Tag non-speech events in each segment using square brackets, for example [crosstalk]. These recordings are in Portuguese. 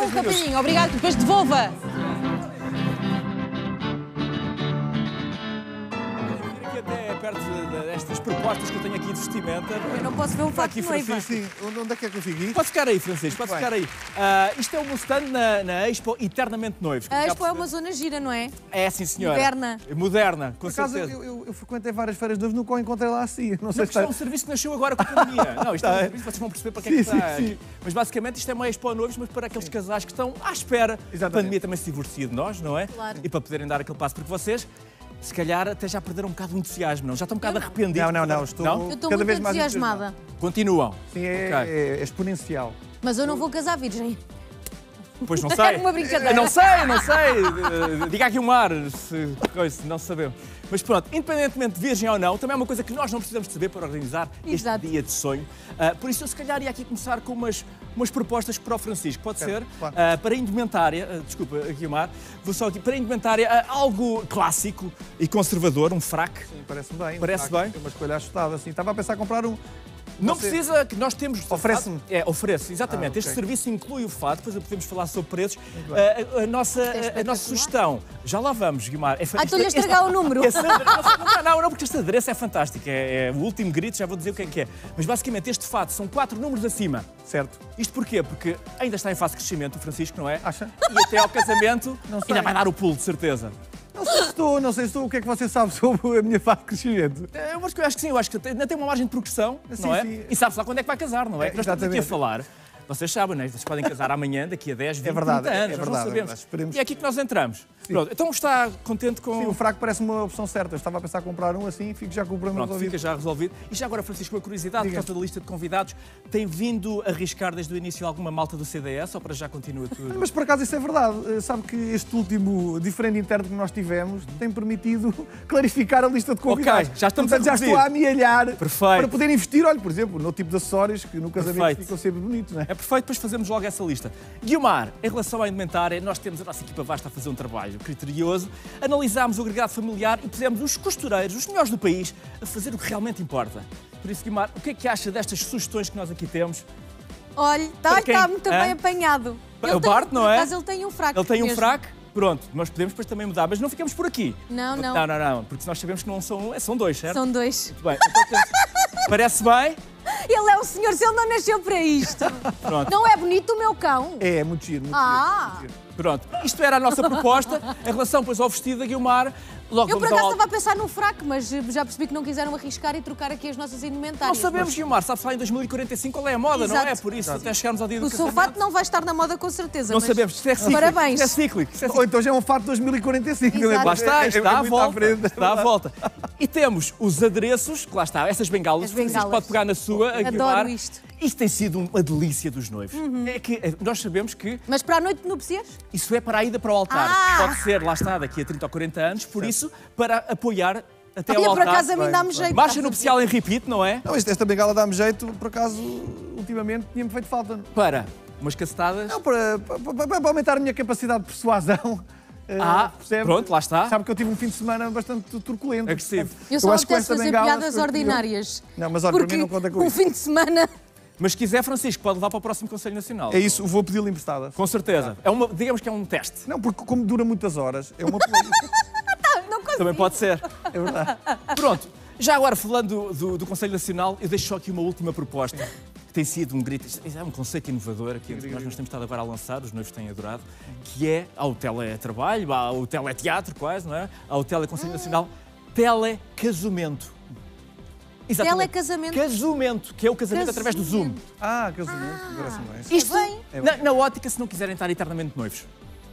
Minutos. Capelinho, obrigado. Depois devolva. Até perto de- de- destas propostas que eu tenho aqui de vestimenta. Eu não posso ver um fato aqui. Francisco. Sim, onde é que é que eu fiquei? Pode ficar aí, Francisco, pode ficar aí. Ah, isto é o meu stand na, na Expo Eternamente Noivos. A Expo é uma zona gira, não é? É, sim, senhora. Moderna. Moderna, com Por acaso, certeza. eu, eu, eu frequentei várias feiras de noivos, nunca o encontrei lá assim. Não Não, sei se isto é um serviço que nasceu agora com a pandemia. [laughs] Não, isto é um serviço, vocês vão perceber para que é que Sim, sim, está. sim. Mas basicamente isto é uma expo a noivos, mas para aqueles casais que estão à espera. A Exatamente. pandemia também se divorcia de nós, não é? Claro. E para poderem dar aquele passo, porque vocês, se calhar, até já perderam um bocado o entusiasmo, não? Já estão um bocado arrependidos. Não, não, não, estou- Não? Eu estou Cada muito vez mais entusiasmada. Continuam. Sim, é, Ok. é exponencial. Mas eu não vou casar virgem. Pois não sei. [laughs] Uma brincadeira. Não sei, não sei. Eh, Diga aqui o mar, se coisa, não sabemos. Mas pronto, independentemente de virgem ou não, também é uma coisa que nós não precisamos de saber para organizar Exato. este dia de sonho. Ah, por isso, eu se calhar ia aqui começar com umas, umas propostas para o Francisco. Pode ser? claro. Ah, para indumentária, ah, desculpa, aqui o mar, vou só aqui, para indumentária, ah, algo clássico e conservador, um fraque. Sim, parece-me bem. Parece De facto, bem? Uma escolha ajustada, assim. Estava a pensar em comprar um... Não Você- precisa que nós temos. Oferece-me? É, oferece, exatamente. Ah, Este ok. serviço inclui o fato, depois podemos falar sobre preços. Ah, a, a nossa, a, a espetacular. nossa sugestão, já lá vamos, Guimar. É, Ah, estou-lhe a estragar o número. Esse não, não, não, porque este adereço é fantástico. É, é o último grito, já vou dizer o que é que é. Mas basicamente este fato são quatro números acima. Certo. Isto porquê? Porque ainda está em fase de crescimento o Francisco, não é? Acha? E até ao casamento ainda vai dar o pulo, de certeza. Estou, não sei se estou. O que é que você sabe sobre a minha fase de crescimento? Eu acho que, eu acho que sim, eu acho que ainda tem uma margem de progressão, Sim, não é? sim. E sabe-se lá quando é que vai casar, não é? É, nós estamos aqui a falar. Vocês sabem, não é? Vocês podem casar amanhã, daqui a 10, 20, verdade, 30 é- é anos, nós verdade, não é sabemos. verdade. Esperemos E é aqui que nós entramos. Pronto, então está contente com... Sim, o fraco parece uma opção certa. Eu estava a pensar em comprar um assim, fico já com o problema Pronto, resolvido. fica já resolvido. E já agora, Francisco, uma curiosidade, por causa da lista de convidados, tem vindo a arriscar desde o início alguma malta do CDS ou para já continua tudo? Mas por acaso isso é verdade. Eh, Sabe que este último diferente interno que nós tivemos tem permitido [laughs] clarificar a lista de convidados. já estamos Portanto, a já reduzir. estou a amealhar Perfeito. para poder investir, olha, por exemplo, no tipo de acessórios que no casamento Perfeito. ficam sempre bonitos, não é? É perfeito, depois fazemos logo essa lista. Guilmar, em relação à indumentária, nós temos a nossa equipa vasta a fazer um trabalho criterioso, analisámos o agregado familiar e pusemos os costureiros, os melhores do país, a fazer o que realmente importa. Por isso, Guilmar, o que é que acha destas sugestões que nós aqui temos? Olha, está quem? está muito Hã? bem apanhado. É Ele o tem- Bart, não por é? acaso ele tem um fraco. Ele tem um mesmo. fraco, pronto, nós podemos depois também mudar, mas não ficamos por aqui. Não, não. Não, não, não, porque nós sabemos que não são, é, são dois, certo? São dois. Muito bem, então [laughs] Parece bem? Ele é o senhor, se ele não nasceu para isto. Pronto. Não é bonito o meu cão? É, é muito giro. Muito Ah! giro, muito giro. Pronto, isto era a nossa proposta em relação pois, ao vestido da Guilmar. Logo Eu por ao acaso al- estava a pensar no fraco, mas eh, já percebi que não quiseram arriscar e trocar aqui as nossas Não indumentárias. sabemos, Guilmar, sabe-se lá em 2045 qual é a moda, não Exato. é? Por isso, até chegarmos ao dia do O seu fato não vai estar na moda com certeza. Não mas sabemos, isto é cíclico. Parabéns. Isto é cíclico. É Ou cíclico. então já é um fato de 2045. Exato. Lá está, É- é- está é à muito volta. frente. Está à volta. E temos os adereços, que lá está, essas bengalas. As o Francisco bengalas. pode pegar na sua, a Adoro isto. Uhum. Isto tem sido uma delícia dos noivos. É que eh, nós sabemos que Mas para a noite de núpcias? isso é para a ida para o altar. Ah! Pode ser, lá está, daqui a 30 ou 40 anos, por isso, para apoiar até Olha, ao por altar. acaso a mim dá-me jeito. Marcha nupcial em repeat, não é? Não, esta bengala dá-me jeito, por acaso, ultimamente tinha-me feito falta. Para umas cacetadas. Não, para, para- para aumentar a minha capacidade de persuasão. Eh, Ah, percebe? pronto, lá está. Sabe que eu tive um fim de semana bastante turbulento. Agressivo. portanto, Eu só acho que fazer bengala piadas ordinárias. Não, mas olha, para mim não conta com um isso. fim de semana... Mas se quiser, Francisco, pode levar para o próximo Conselho Nacional. É isso, vou pedi-lhe emprestada. Com certeza. É uma, digamos que é um teste. Não, porque como dura muitas horas, é uma [laughs] Não consigo. Também pode ser. É verdade. Pronto. Já agora, falando do, do, do Conselho Nacional, eu deixo só aqui uma última proposta. Tem sido um grito, é um conceito inovador que nós nos temos estado agora a lançar, os noivos têm adorado, que é ao teletrabalho, ao teleteatro quase, não é? Ao teleconselho nacional, telecasamento. Exatamente. Telecasamento. Casamento, que é o casamento através do Zoom. Ah, casamento, parece-me bem. Isto, bem. na, na ótica, se não quiserem estar eternamente noivos.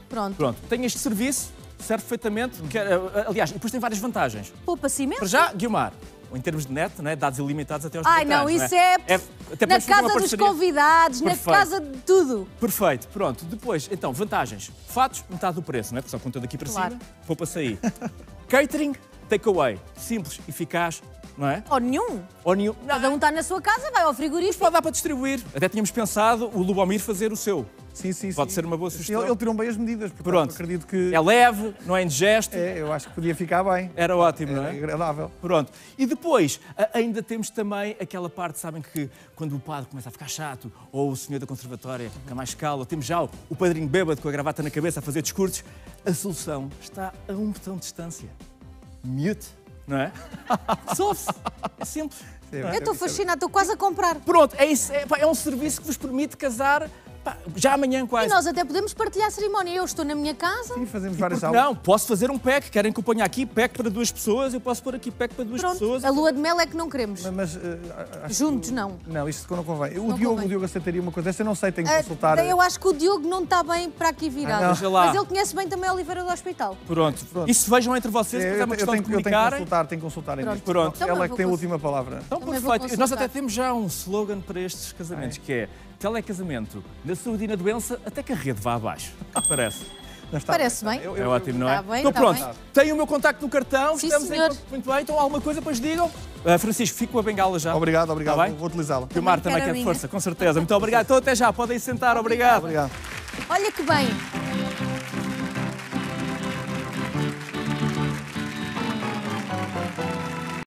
Pronto. Pronto, tem este serviço, serve perfeitamente. que, eh, aliás, e depois tem várias vantagens. Poupa-se imenso. Para já, Guilmar, em termos de net, né, dados ilimitados até aos Ai, 30 não, anos, isso né? é, até na uma casa dos parceria. convidados, na Perfeito. casa de tudo. Perfeito, pronto. Depois, então, vantagens. Fatos, metade do preço, não é? Porque só conta daqui para Claro. cima, vou para sair. [laughs] Catering, takeaway. Simples, eficaz, não é? Ou nenhum. Ou nenhum. Cada um está na sua casa, vai ao frigorífico. Pode dar para distribuir. Até tínhamos pensado o Lubomir fazer o seu. Sim, sim, Pode sim. ser uma boa sugestão. Ele, ele tirou bem as medidas, portanto, Pronto. acredito que É leve, não é indigesto. é, eu acho que podia ficar bem. Era ótimo, não É é? agradável. Pronto. E depois, ainda temos também aquela parte, sabem que quando o padre começa a ficar chato, ou o senhor da conservatória fica mais calo, temos já o, o padrinho bêbado com a gravata na cabeça a fazer discursos, a solução está a um botão de distância. Mute, não é? [laughs] Resolve-se. É simples. Sim, Eu estou fascinada, estou quase a comprar. Pronto, é, isso, é, é um serviço que vos permite casar pá, já amanhã E quase. nós até podemos partilhar a cerimónia. Eu estou na minha casa. Sim, fazemos E várias aulas. não, posso fazer um pack. Querem que eu ponha aqui pack para duas pessoas? Eu posso pôr aqui pack para duas Pronto, pessoas. a lua de mel é que não queremos. Mas, mas, eh, Juntos, que- não. Não, isto não convém. O Não Diogo, convém. o Diogo aceitaria uma coisa. Esta eu não sei, tenho que Ah, consultar. Eu acho que o Diogo não está bem para aqui virado. Ah. Mas ele conhece bem também a Oliveira do Hospital. Pronto. Pronto. Isso vejam entre vocês, É, é eu, uma eu questão tenho, de eu tenho que consultar, tenho que consultar ainda. Pronto. Pronto. Então Ela eu é que tem a cons- última palavra. Então, vou perfeito. Nós até temos já um slogan para estes casamentos, que é telecasamento na saúde e na doença até que a rede vá abaixo. Que parece? Parece bem. Eu- É eu- ótimo, não é? Tá bem, então tá pronto, bem. tenho o meu contacto no cartão, Sim, estamos em senhor. contato. Muito bem, então alguma coisa, depois digam. Ah, Francisco, fico com a bengala já. Obrigado, obrigado. Tá bem? vou utilizá-la. Que o Mar Também quer minha. força, com certeza. Muito obrigado. Então até já, podem sentar. Obrigado. Obrigado. Olha que bem.